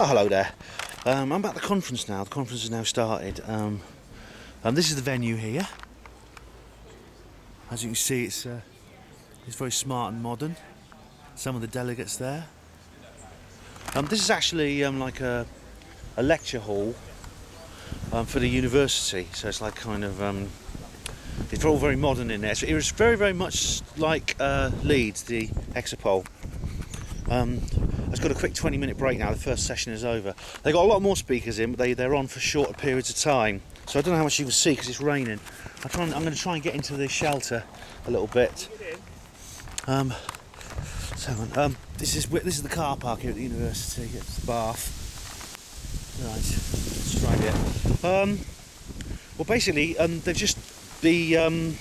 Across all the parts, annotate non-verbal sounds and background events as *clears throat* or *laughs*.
Oh, hello there. Um, I'm at the conference now. The conference has now started. Um, um, this is the venue here. As you can see, it's uh, it's very smart and modern. Some of the delegates there. Um, this is actually um, like a, a lecture hall um, for the university. So it's like kind of um, it's all very modern in there. So it was very very much like uh, Leeds, the Exopol. I've got a quick 20 minute break now. The first session is over. They've got a lot more speakers in, but they, they're on for shorter periods of time. So I don't know how much you can see because it's raining. I I'm going to try and get into the shelter a little bit. Um, so um, this is this is the car park here at the university. It's Bath. Right, let's try it. Um, well, basically, um, they've just the um,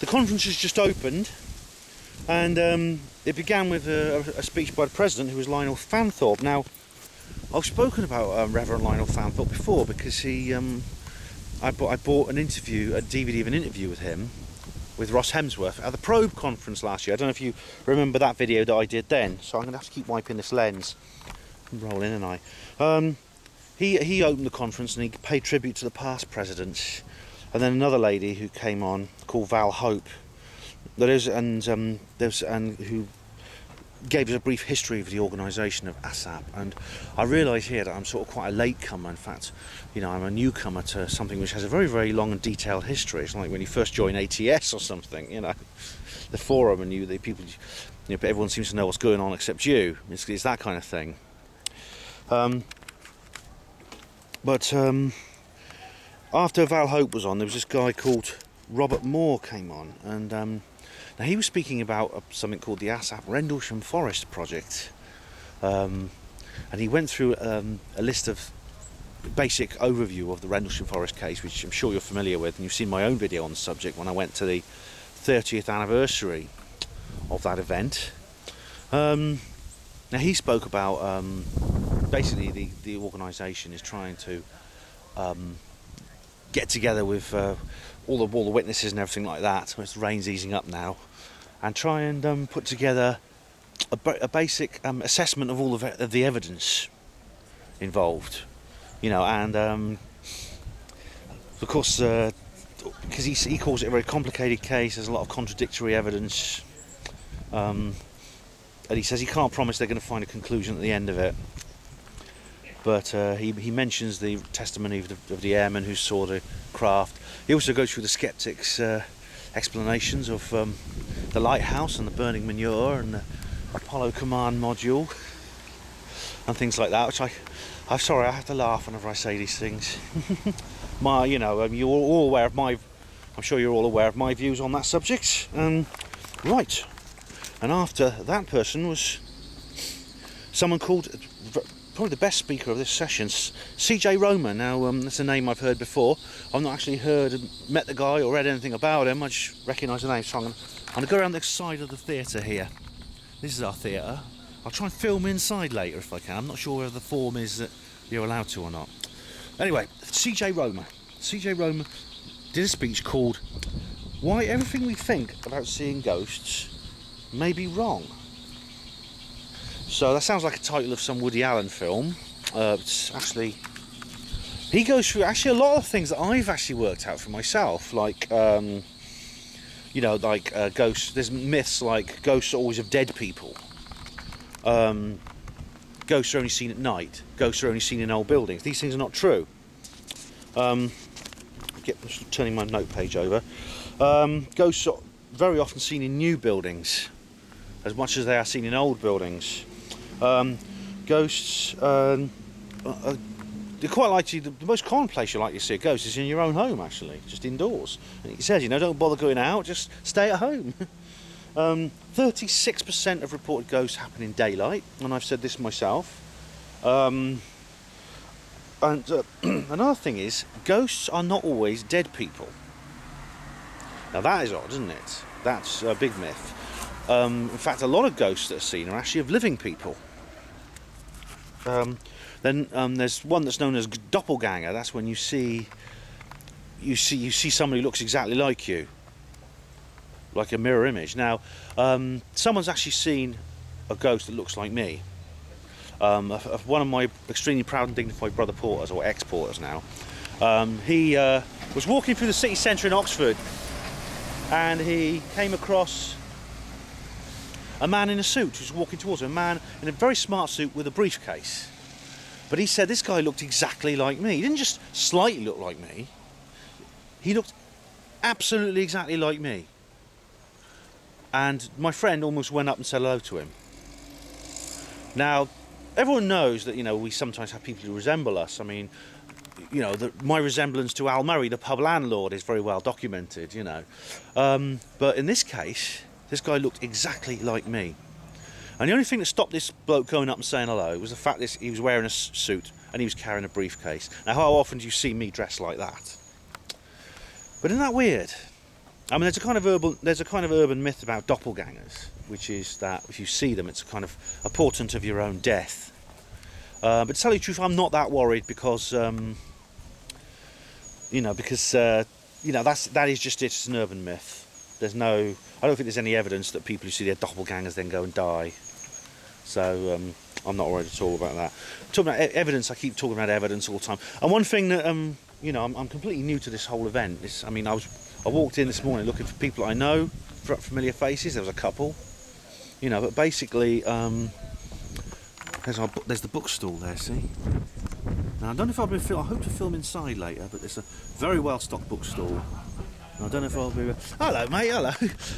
the conference has just opened, and um, it began with a, a, speech by the president, who was Lionel Fanthorpe. Now, I've spoken about um, Reverend Lionel Fanthorpe before because he, um, I, bought, I bought an interview, a DVD of an interview with him, with Ross Hemsworth at the Probe conference last year. I don't know if you remember that video that I did then. So I'm going to have to keep wiping this lens. I'm rolling, and I. Um, he he opened the conference and he paid tribute to the past presidents, and then another lady who came on called Val Hope. That is, and um, there's and who gave us a brief history of the organisation of ASSAP, and I realise here that I'm sort of quite a latecomer. In fact, you know, I'm a newcomer to something which has a very, very long and detailed history. It's like when you first join ATS or something, you know, *laughs* the forum and you, the people, you know, but everyone seems to know what's going on except you. It's, it's that kind of thing. Um, but um, after Val Hope was on, there was this guy called Robert Moore came on, and um, now he was speaking about uh, something called the ASSAP Rendlesham Forest project, um, and he went through um, a list of basic overview of the Rendlesham Forest case, which I'm sure you're familiar with, and you've seen my own video on the subject when I went to the 30th anniversary of that event. Um, now he spoke about um, basically the the organisation is trying to um, get together with uh, all the all the witnesses and everything like that. The rain's easing up now, and try and um, put together a, a basic um, assessment of all of, of, the evidence involved, you know, and um, of course, uh, because he, he calls it a very complicated case, there's a lot of contradictory evidence, um, and he says he can't promise they're going to find a conclusion at the end of it. But uh, he, he mentions the testimony of the, of the airman who saw the craft. He also goes through the skeptics' uh, explanations of um, the lighthouse and the burning manure and the Apollo command module and things like that. Which I, I'm sorry, I have to laugh whenever I say these things. *laughs* my, you know, um, you're all aware of my. I'm sure you're all aware of my views on that subject. Um, right, and after that person was someone called probably the best speaker of this session, CJ Romer. Now, um, that's a name I've heard before. I've not actually heard, met the guy, or read anything about him. I just recognise the name. So I'm going to go around the side of the theatre here. This is our theatre. I'll try and film inside later if I can. I'm not sure whether the form is that you're allowed to or not. Anyway, CJ Romer. CJ Romer did a speech called Why Everything We Think About Seeing Ghosts May Be Wrong. So that sounds like a title of some Woody Allen film. Uh, it's actually he goes through actually a lot of things that I've actually worked out for myself, like um, you know, like uh, ghosts. There's myths like ghosts are always of dead people. Um, ghosts are only seen at night. Ghosts are only seen in old buildings. These things are not true. Um, get turning my note page over. Um, ghosts are very often seen in new buildings, as much as they are seen in old buildings. Um, ghosts, um, uh, they're quite likely, the, the, most common place you like to see a ghost is in your own home, actually, just indoors. And says, you know, don't bother going out, just stay at home. *laughs* um, 36% of reported ghosts happen in daylight, and I've said this myself. Um, and uh, *clears throat* another thing is, ghosts are not always dead people. Now that is odd, isn't it? That's a big myth. Um, in fact, a lot of ghosts that are seen are actually of living people. Um, then um, there's one that's known as doppelganger. That's when you see you see you see somebody who looks exactly like you, like a mirror image. Now, um, someone's actually seen a ghost that looks like me. um, one of my extremely proud and dignified brother porters, or ex-porters now. Um, he uh, was walking through the city centre in Oxford, and he came across a man in a suit who was walking towards a man in a very smart suit with a briefcase. But he said this guy looked exactly like me. He didn't just slightly look like me, he looked absolutely exactly like me. And my friend almost went up and said hello to him. Now, everyone knows that, you know, we sometimes have people who resemble us. I mean, you know, the, my resemblance to Al Murray, the pub landlord, is very well documented, you know. Um, but in this case, this guy looked exactly like me. And the only thing that stopped this bloke going up and saying hello was the fact that he was wearing a suit and he was carrying a briefcase. Now, how often do you see me dressed like that? But isn't that weird? I mean, there's a kind of urban there's a kind of urban myth about doppelgangers, which is that if you see them, it's a kind of a portent of your own death. Uh, but to tell you the truth, I'm not that worried because, um, you know, because uh, you know that's that is just it. It's an urban myth. There's no, I don't think there's any evidence that people who see their doppelgangers then go and die. So um, I'm not worried at all about that. Talking about evidence, I keep talking about evidence all the time. And one thing that um, you know, I'm, I'm completely new to this whole event. This, I mean, I was I walked in this morning looking for people I know, for familiar faces. There was a couple, you know, but basically, um, there's, our, there's the bookstall there. See. Now I don't know if I'll be. I hope to film inside later, but it's a very well stocked bookstall. I don't know if I'll be. Hello, mate. Hello.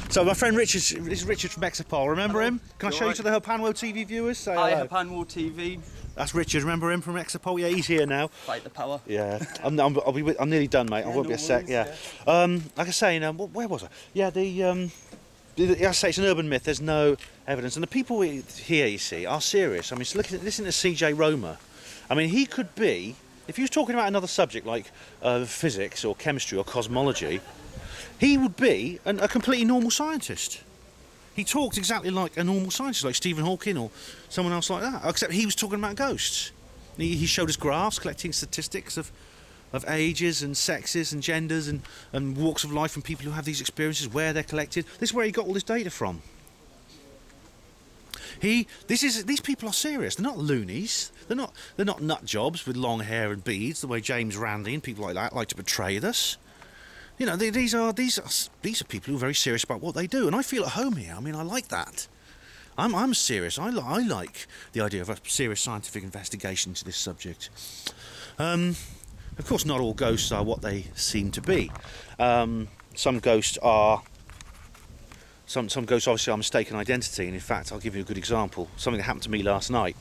So my friend Richard, this is Richard from Exopol. Remember Hello. him? Can I You show you to the Panwo TV viewers? Say Hi, hello. TV. That's Richard. Remember him from Exopol? Yeah, he's here now. Fight the power. Yeah, I'm, I'm, I'll be, I'm nearly done, mate. I won't be no a sec. worries, Yeah. Um, like I say, um, wh- where was I? Yeah, the. Um, I say it's an urban myth. There's no evidence, and the people we, here, you see, are serious. I mean, look at listen to C.J. Romer. I mean, he could be if he was talking about another subject like uh, physics or chemistry or cosmology. He would be an, a completely normal scientist. He talked exactly like a normal scientist, like Stephen Hawking or someone else like that, except he was talking about ghosts. He, he showed us graphs collecting statistics of, of ages and sexes and genders and, and walks of life and people who have these experiences, where they're collected. This is where he got all this data from. He, this is these people are serious. They're not loonies. They're not they're not nut jobs with long hair and beads, the way James Randi and people like that like to portray us. You know, they, these are these are these are people who are very serious about what they do, and I feel at home here. I mean, I like that. I'm I'm serious. I li- I like the idea of a serious scientific investigation into this subject. Um, of course, not all ghosts are what they seem to be. Um, some ghosts are. Some some ghosts obviously are mistaken identity, and in fact, I'll give you a good example. Something that happened to me last night.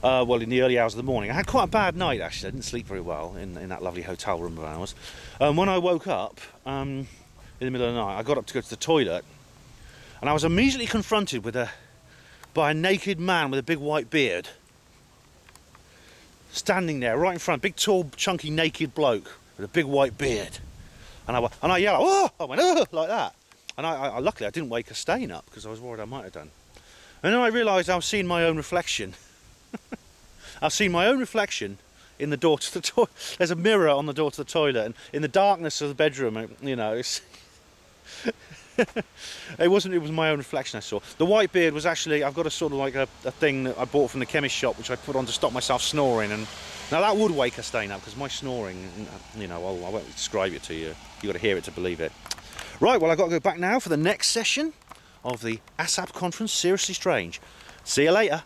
Uh, well, in the early hours of the morning, I had quite a bad night actually. I didn't sleep very well in, in that lovely hotel room of ours. Um, when I woke up um, in the middle of the night, I got up to go to the toilet, and I was immediately confronted with a by a naked man with a big white beard, standing there right in front, big tall chunky naked bloke with a big white beard, and I and I yelled, oh, I went oh like that, and I, I luckily I didn't wake a stain up because I was worried I might have done, and then I realised I was seeing my own reflection. *laughs* *laughs* I've seen my own reflection in the door to the toilet. *laughs* There's a mirror on the door to the toilet, and in the darkness of the bedroom, you know, it's *laughs* it wasn't. It was my own reflection I saw. The white beard was actually. I've got a sort of like a, a thing that I bought from the chemist shop, which I put on to stop myself snoring. And now that would wake stain up because my snoring. You know, I'll, I won't describe it to you. You got to hear it to believe it. Right. Well, I've got to go back now for the next session of the ASSAP conference. Seriously strange. See you later.